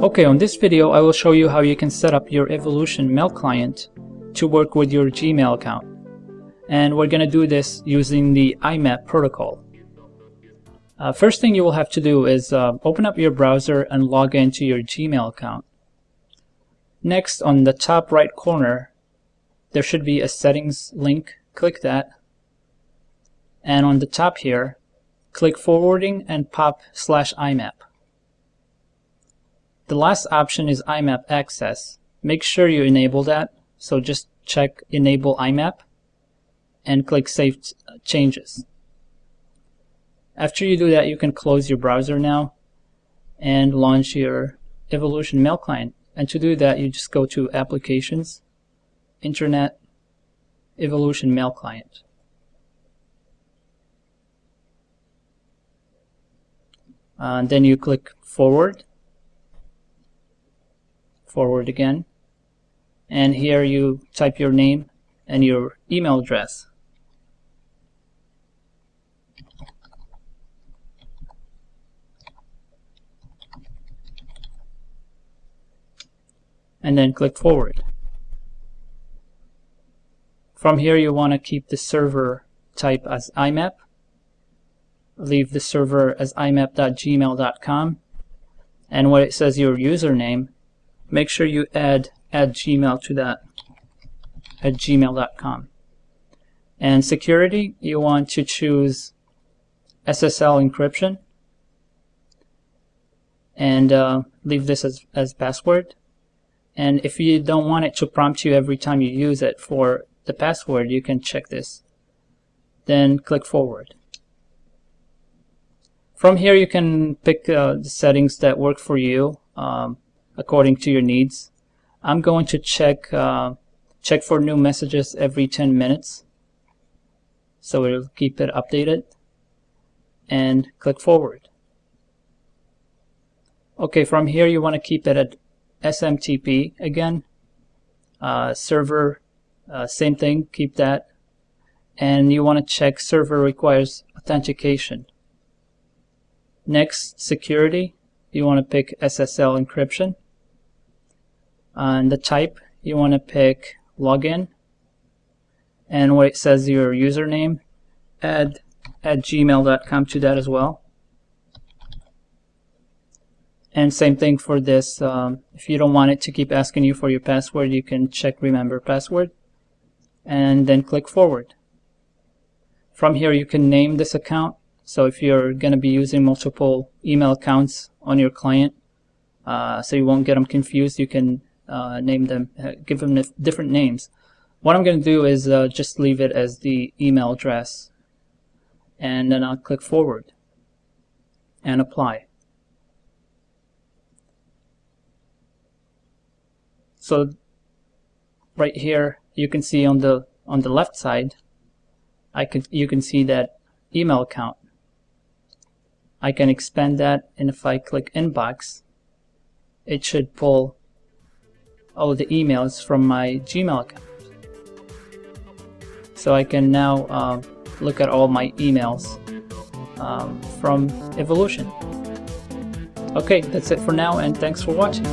Okay, on this video I will show you how you can set up your Evolution mail client to work with your Gmail account. And we're going to do this using the IMAP protocol. Uh, first thing you will have to do is uh, open up your browser and log into your Gmail account. Next, on the top right corner, there should be a settings link. Click that. And on the top here, click forwarding and pop slash IMAP. The last option is IMAP access. Make sure you enable that. So just check enable IMAP and click save changes. After you do that, you can close your browser now and launch your Evolution Mail client. And to do that, you just go to Applications, Internet, Evolution Mail Client. And then you click Forward forward again. And here you type your name and your email address. And then click forward. From here you want to keep the server type as IMAP leave the server as imap.gmail.com and where it says your username make sure you add add Gmail to that at gmail.com. And security, you want to choose SSL encryption and uh, leave this as, as password. And if you don't want it to prompt you every time you use it for the password, you can check this. Then click forward. From here, you can pick uh, the settings that work for you. Um, according to your needs. I'm going to check uh, check for new messages every 10 minutes. So it'll keep it updated and click forward. Okay from here you want to keep it at SMTP again. Uh, server uh, same thing keep that. And you want to check server requires authentication. Next security. You want to pick SSL encryption and the type you want to pick login and where it says your username add add gmail.com to that as well. And same thing for this um, if you don't want it to keep asking you for your password you can check remember password and then click forward. From here you can name this account. So if you're going to be using multiple email accounts on your client uh, so you won't get them confused you can uh, name them, uh, give them different names. What I'm going to do is uh, just leave it as the email address and then I'll click forward and apply. So right here you can see on the on the left side I could you can see that email account. I can expand that and if I click inbox it should pull all the emails from my Gmail account. So I can now uh, look at all my emails um, from Evolution. Okay, that's it for now and thanks for watching.